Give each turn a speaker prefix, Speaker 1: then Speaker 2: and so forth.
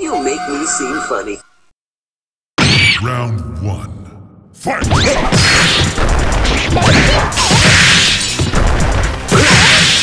Speaker 1: You make me seem funny.
Speaker 2: Round one. Fight!
Speaker 3: Drill